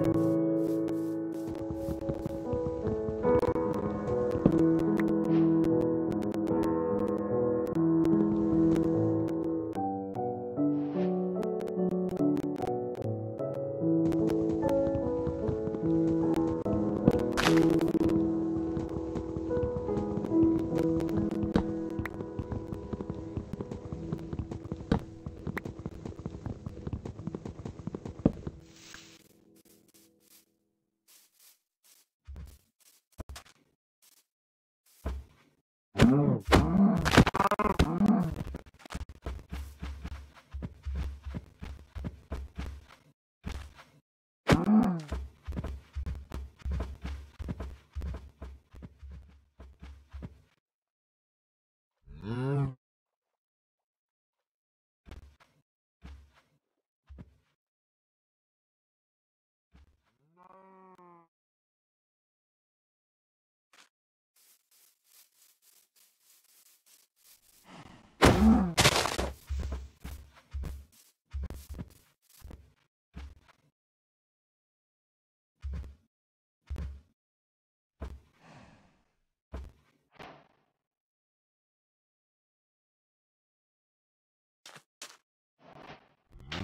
you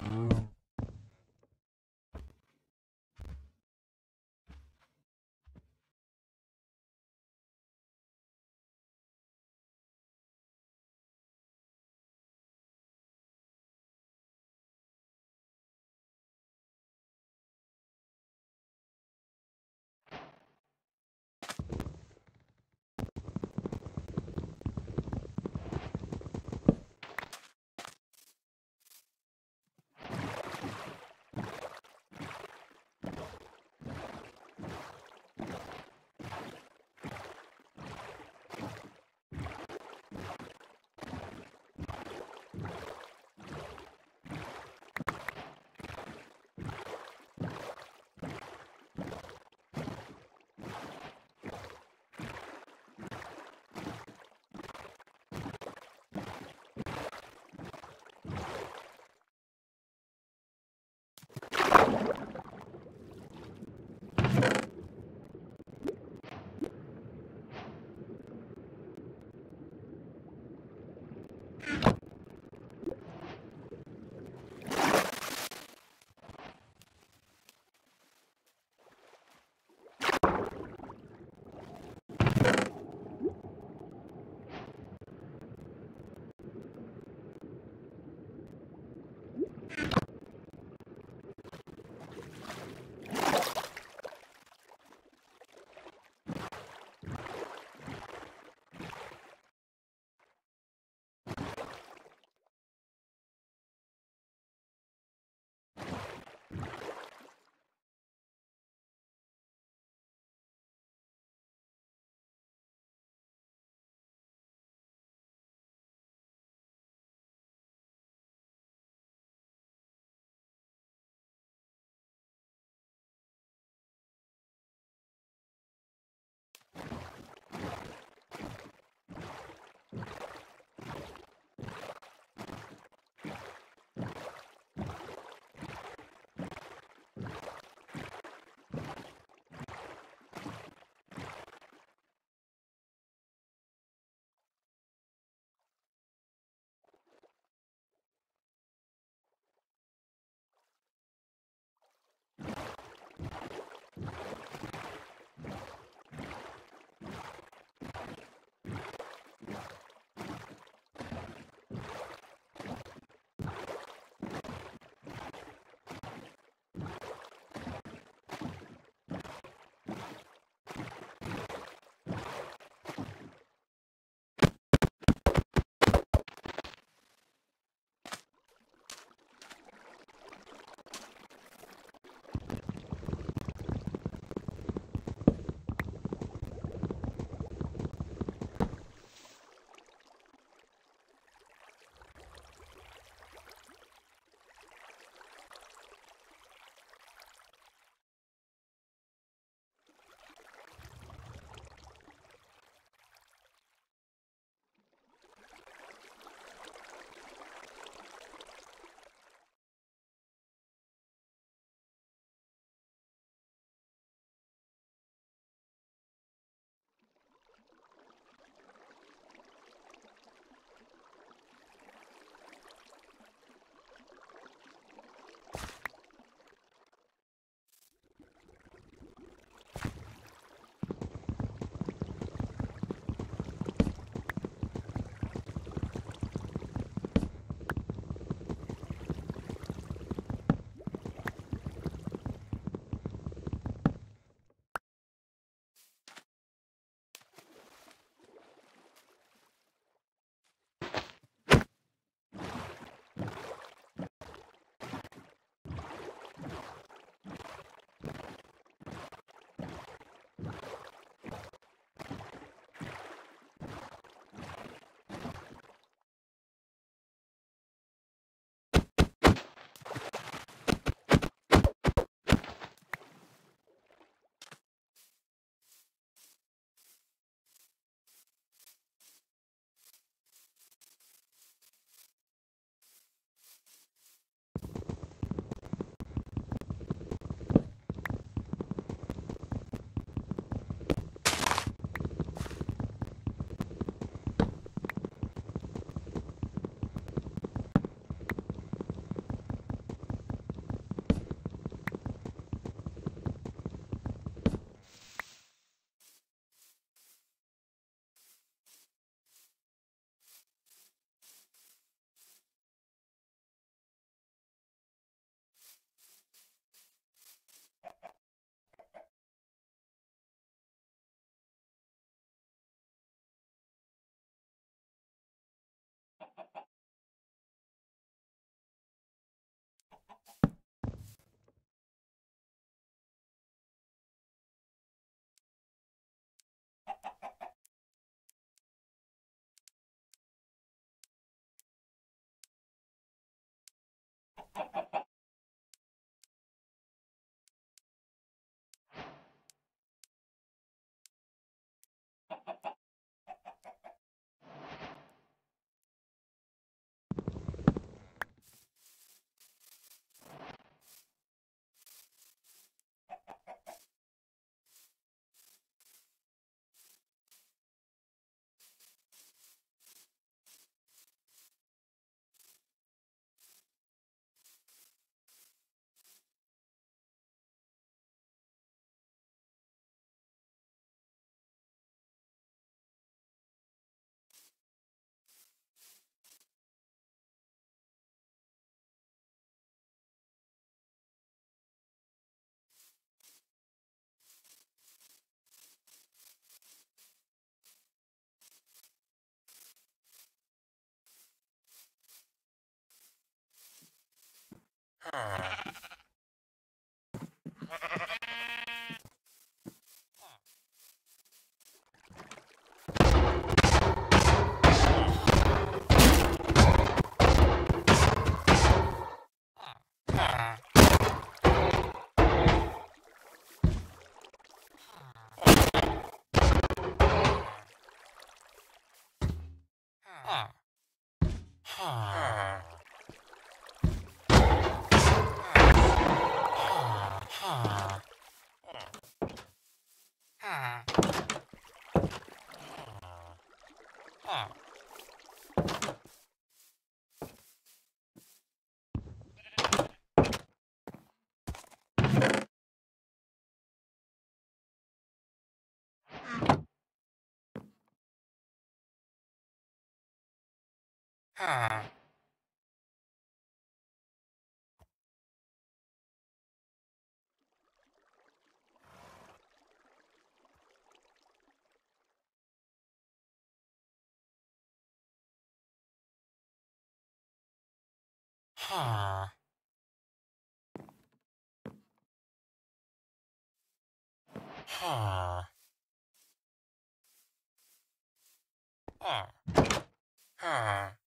Wow. Huh. Huh. Huh. Huh. Huh. Huh.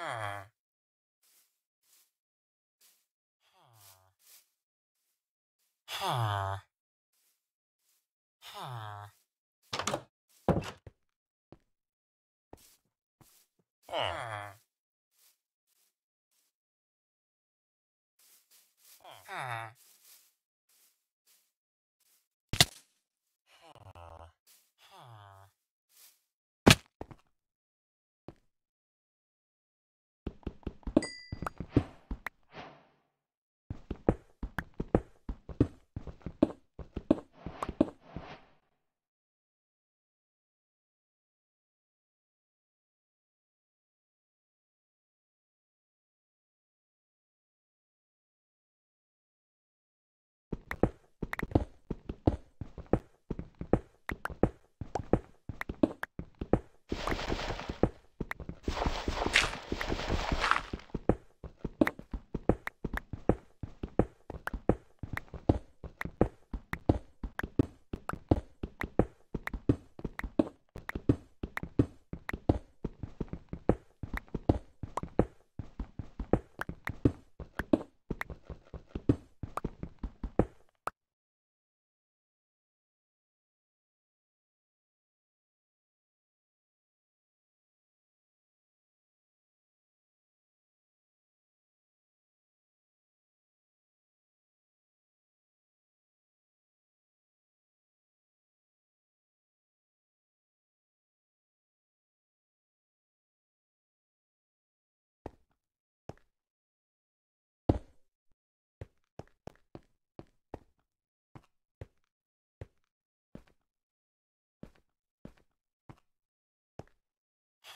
Huh. Huh. Huh.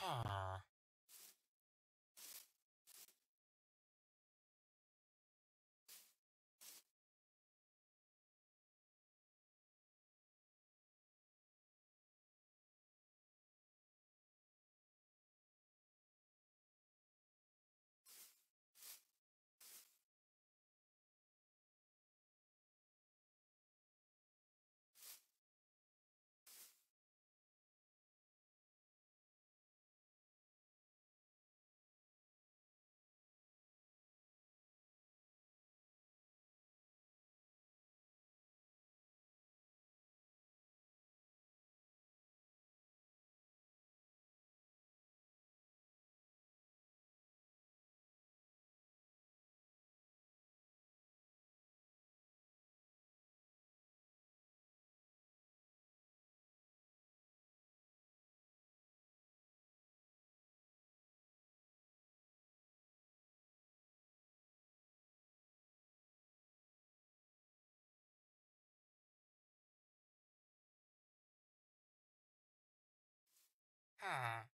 Ah. Hmm.